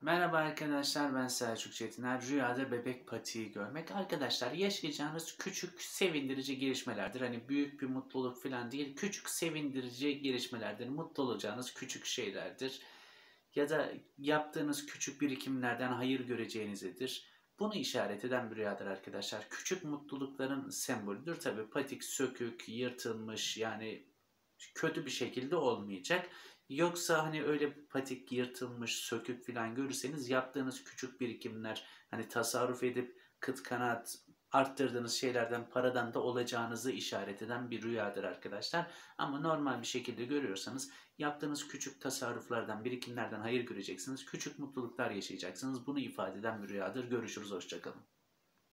Merhaba arkadaşlar ben Selçuk Çetiner. Rüyada bebek patiği görmek. Arkadaşlar yaşayacağınız küçük sevindirici gelişmelerdir. Hani büyük bir mutluluk falan değil. Küçük sevindirici gelişmelerdir. Mutlu olacağınız küçük şeylerdir. Ya da yaptığınız küçük birikimlerden hayır göreceğinizdir. Bunu işaret eden bir rüyadır arkadaşlar. Küçük mutlulukların sembolüdür. Tabi patik sökük, yırtılmış yani kötü bir şekilde olmayacak. Yoksa hani öyle patik yırtılmış, sökük falan görürseniz yaptığınız küçük birikimler hani tasarruf edip kıt kanaat arttırdığınız şeylerden paradan da olacağınızı işaret eden bir rüyadır arkadaşlar. Ama normal bir şekilde görüyorsanız yaptığınız küçük tasarruflardan, birikimlerden hayır göreceksiniz. Küçük mutluluklar yaşayacaksınız. Bunu ifade eden bir rüyadır. Görüşürüz, hoşçakalın.